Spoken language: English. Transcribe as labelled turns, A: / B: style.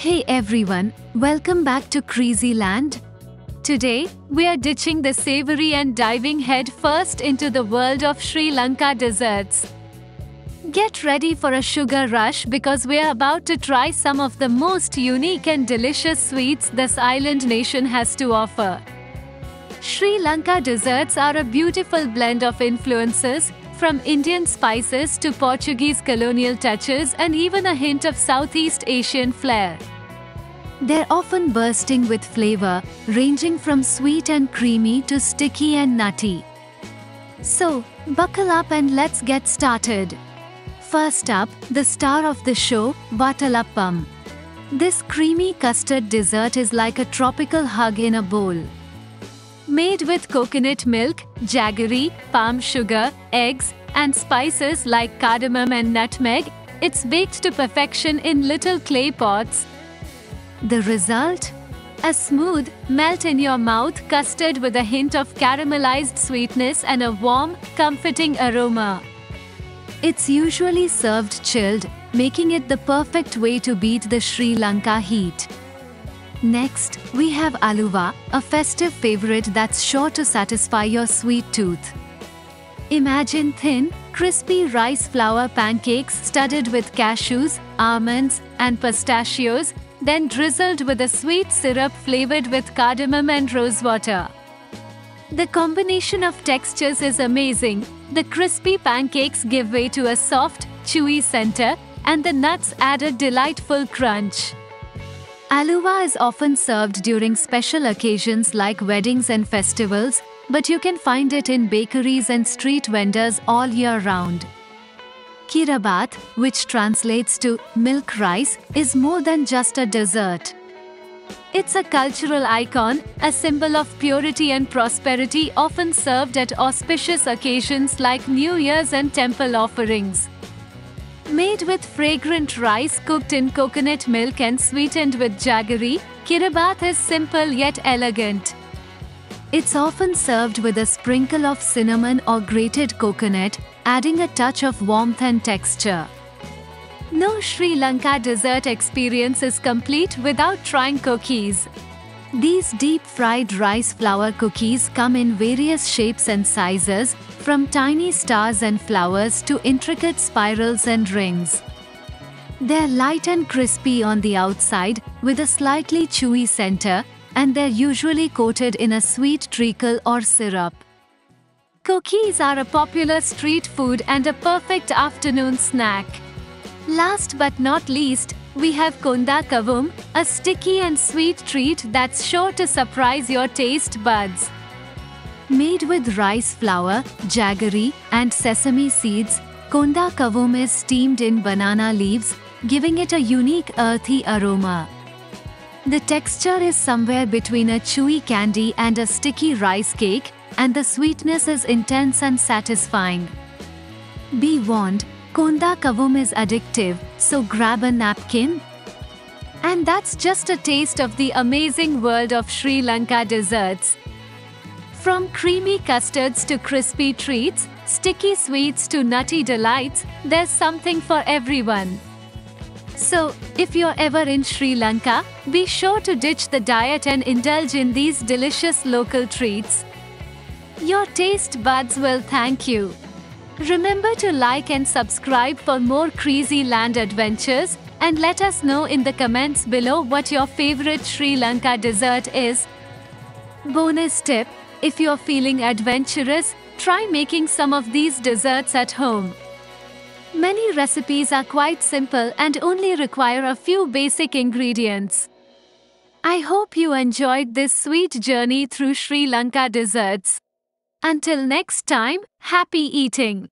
A: Hey everyone, welcome back to Crazy Land. Today, we are ditching the savory and diving head first into the world of Sri Lanka desserts. Get ready for a sugar rush because we are about to try some of the most unique and delicious sweets this island nation has to offer. Sri Lanka desserts are a beautiful blend of influences, from Indian spices to Portuguese colonial touches and even a hint of Southeast Asian flair. They're often bursting with flavor, ranging from sweet and creamy to sticky and nutty. So, buckle up and let's get started. First up, the star of the show, Watalappam. This creamy custard dessert is like a tropical hug in a bowl. Made with coconut milk, jaggery, palm sugar, eggs, and spices like cardamom and nutmeg, it's baked to perfection in little clay pots. The result? A smooth, melt in your mouth custard with a hint of caramelized sweetness and a warm, comforting aroma. It's usually served chilled, making it the perfect way to beat the Sri Lanka heat. Next, we have Aluwa, a festive favorite that's sure to satisfy your sweet tooth. Imagine thin, crispy rice flour pancakes studded with cashews, almonds, and pistachios, then drizzled with a sweet syrup flavored with cardamom and rosewater. The combination of textures is amazing. The crispy pancakes give way to a soft, chewy center, and the nuts add a delightful crunch. Aluwa is often served during special occasions like weddings and festivals, but you can find it in bakeries and street vendors all year round. Kiribath, which translates to milk rice, is more than just a dessert. It's a cultural icon, a symbol of purity and prosperity often served at auspicious occasions like New Year's and temple offerings. Made with fragrant rice cooked in coconut milk and sweetened with jaggery, Kiribath is simple yet elegant. It's often served with a sprinkle of cinnamon or grated coconut, adding a touch of warmth and texture. No Sri Lanka dessert experience is complete without trying Kokis. These deep fried rice flour cookies come in various shapes and sizes, from tiny stars and flowers to intricate spirals and rings. They're light and crispy on the outside, with a slightly chewy center, and they're usually coated in a sweet treacle or syrup. Kokis are a popular street food and a perfect afternoon snack. Last but not least, we have Konda Kavum, a sticky and sweet treat that's sure to surprise your taste buds. Made with rice flour, jaggery, and sesame seeds, Konda Kavum is steamed in banana leaves, giving it a unique earthy aroma. The texture is somewhere between a chewy candy and a sticky rice cake, and the sweetness is intense and satisfying. Be warned, Konda Kavum is addictive, so grab a napkin. And that's just a taste of the amazing world of Sri Lanka desserts. From creamy custards to crispy treats, sticky sweets to nutty delights, there's something for everyone. So, if you're ever in Sri Lanka, be sure to ditch the diet and indulge in these delicious local treats. Your taste buds will thank you. Remember to like and subscribe for more crazy land adventures and let us know in the comments below what your favorite Sri Lanka dessert is. Bonus tip if you're feeling adventurous, try making some of these desserts at home. Many recipes are quite simple and only require a few basic ingredients. I hope you enjoyed this sweet journey through Sri Lanka desserts. Until next time, happy eating!